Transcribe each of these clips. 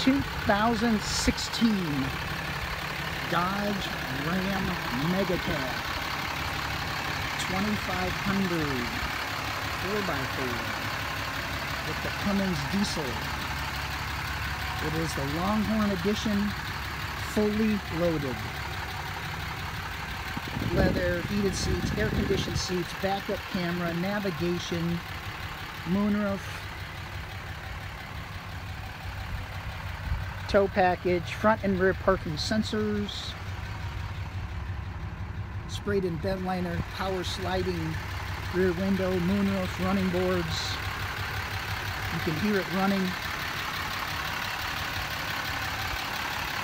2016 Dodge Ram Mega Cab 2500 4x4 with the Cummins diesel. It is the Longhorn Edition fully loaded. Leather, heated seats, air conditioned seats, backup camera, navigation, moonroof, tow package, front and rear parking sensors, sprayed in bed liner, power sliding rear window, moonroof, running boards. You can hear it running.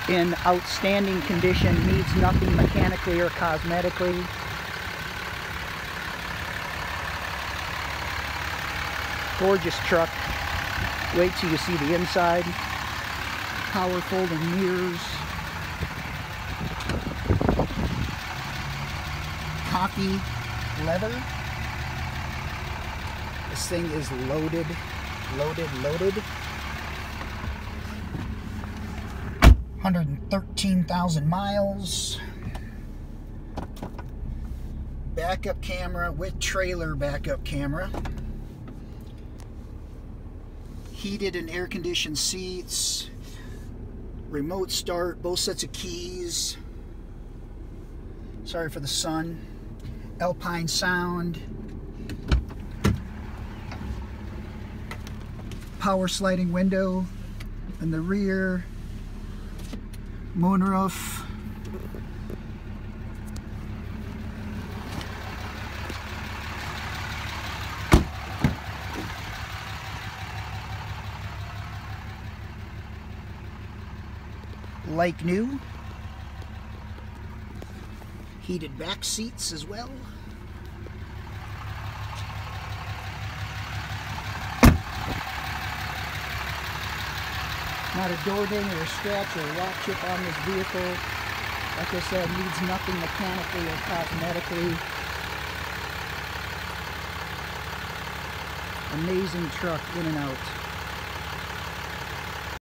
In outstanding condition, needs nothing mechanically or cosmetically. Gorgeous truck. Wait till you see the inside. Power folding mirrors. Cocky leather. This thing is loaded, loaded, loaded. 113,000 miles. Backup camera with trailer backup camera. Heated and air conditioned seats. Remote start, both sets of keys. Sorry for the sun. Alpine sound. Power sliding window in the rear. Moonroof. Like new. Heated back seats as well. Not a door ding or a scratch or a rock chip on this vehicle. Like I said, needs nothing mechanically or cosmetically. Amazing truck in and out.